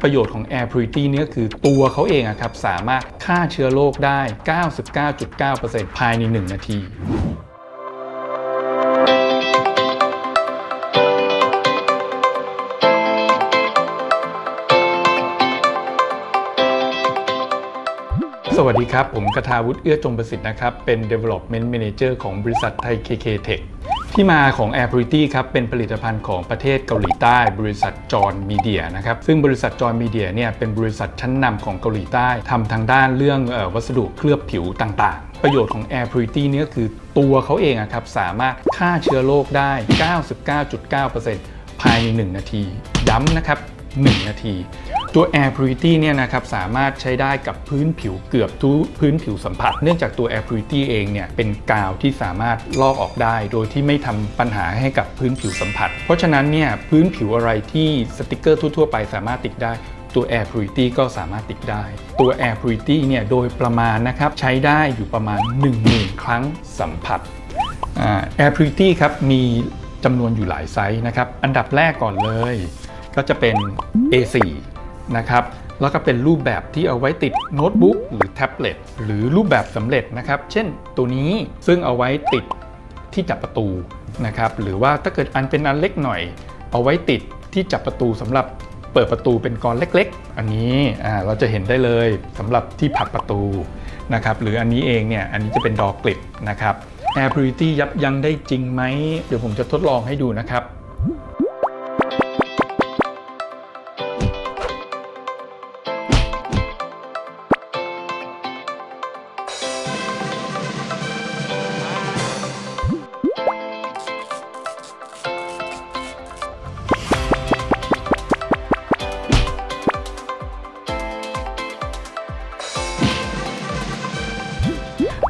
ประโยชน์ของ Air Purity เนี่ยคือตัวเขาเองอะครับสามารถฆ่าเชื้อโรคได้ 99.9%ภายใน 1 นาที สวัสดีครับ ผมกทาวุฒิเอื้อจงประสิทธิ์นะครับ เป็น Development Manager ของบริษัทไทย KK Tech ที่มาของ Air Purity ครับเป็นผลิตภัณฑ์ของประเทศเกาหลีใต้ บริษัทจอร์นมีเดียนะครับซึ่งบริษัทจอร์นมีเดียเนี่ยเป็นบริษัทชั้นนำของเกาหลีใต้ทำทางด้านเรื่องออวัสดุเคลือบผิวต่างๆ ประโยชน์ของ Air Purity เนี่ยคือตัวเขาเองอะครับสามารถฆ่าเชื้อโรคได้ 99.9%ภายใน 1 นาทีย้ำนะครับ 1 นาที ตัว Air Purity เนี่ยนะครับสามารถใช้ได้กับพื้นผิวเกือบทุกพื้นผิวสัมผัส เนื่องจากตัว Air Purity เองเนี่ยเป็นกาวที่สามารถลอกออกได้ โดยที่ไม่ทำปัญหาให้กับพื้นผิวสัมผัส เพราะฉะนั้นเนี่ยพื้นผิวอะไรที่สติกเกอร์ทั่วๆไปสามารถติดได้ตัว Air Purity ก็สามารถติดได้ ตัว Air Purity เนี่ยโดยประมาณนะครับใช้ได้อยู่ประมาณ 10,000 ครั้งสัมผัสอ่า Air Purity ครับมีจำนวนอยู่หลายไซส์นะครับ อันดับแรกก่อนเลย ก็จะเป็น A4 นะครับแล้วก็เป็นรูปแบบที่เอาไว้ติดโน้ตบุ๊กหรือแท็บเล็ตหรือรูปแบบสำเร็จนะครับ เช่นตัวนี้ซึ่งเอาไว้ติดที่จับประตูนะครับหรือว่าถ้าเกิดอันเป็นอันเล็กหน่อย เอาไว้ติดที่จับประตูสำหรับเปิดประตูเป็นกรเล็ก ๆ อันนี้เราจะเห็นได้เลยสำหรับที่ผักประตูนะครับหรืออันนี้เองเนี่ยอันนี้จะเป็นดอกกลิปนะครับ Air Purity ยับยั้งได้จริงไหมเดี๋ยวผมจะทดลองให้ดูนะครับ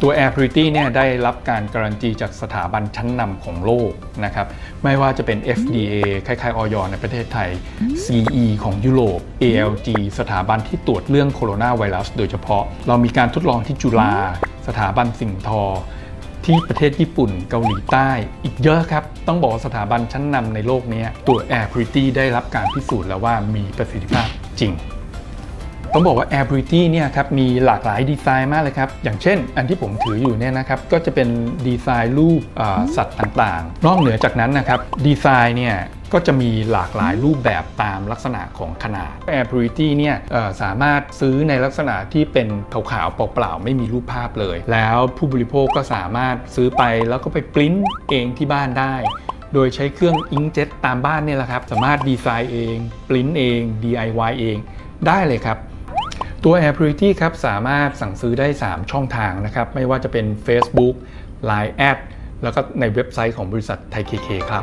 ตัว Air Purity เนี่ยได้รับการการันตีจากสถาบันชั้นนำของโลกนะครับไม่ว่าจะเป็น FDA คล้ายๆออยในประเทศไทย CE ของยุโรป ALG สถาบันที่ตรวจเรื่องโคโรนาไวรัสโดยเฉพาะ เรามีการทดลองที่จุฬาสถาบันสิ่งทอ ที่ประเทศญี่ปุ่นเกาหลีใต้ อีกเยอะครับ ต้องบอกสถาบันชั้นนำในโลกนี้ตัว Air Purity ได้รับการพิสูจน์แล้วว่ามีประสิทธิภาพจริง ต้องบอกว่า Air Purity เนี่ยครับมีหลากหลายดีไซน์มากเลยครับ อย่างเช่น อันที่ผมถืออยู่เนี่ยนะครับก็จะเป็นดีไซน์รูปอ่าสัตว์ต่างๆ นอกเหนือจากนั้นนะครับดีไซน์เนี่ยก็จะมีหลากหลายรูปแบบตามลักษณะของขนาด Air Purity เนี่ยเอ่อสามารถซื้อในลักษณะที่เป็นขาวๆเปล่าๆ ไม่มีรูปภาพเลย แล้วผู้บริโภคก็สามารถซื้อไปแล้วก็ไปปริ้นเองที่บ้านได้ โดยใช้เครื่องอิงเจ็ตตามบ้านเนี่ยแหละครับ สามารถดีไซน์เอง ปริ้นเอง DIY เอง ได้เลยครับ ตัว Air Purity ครับสามารถสั่งซื้อได้ 3 ช่องทางนะครับ ไม่ว่าจะเป็น Facebook Line แอดแล้วก็ในเว็บไซต์ของบริษัทไทยเคเคครับ